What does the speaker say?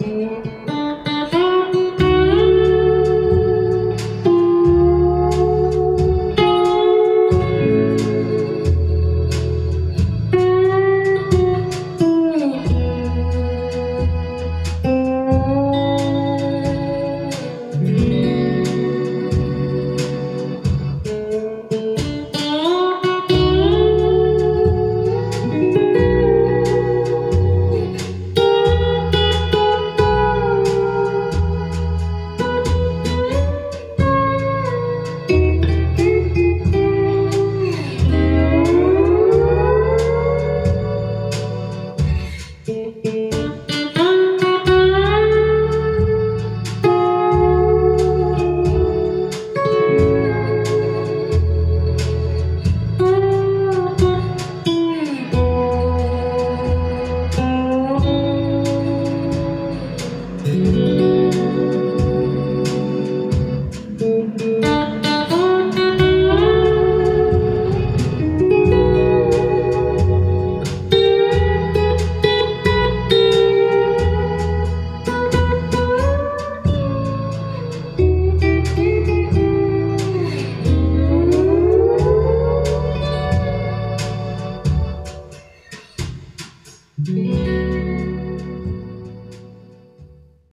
Müzik Música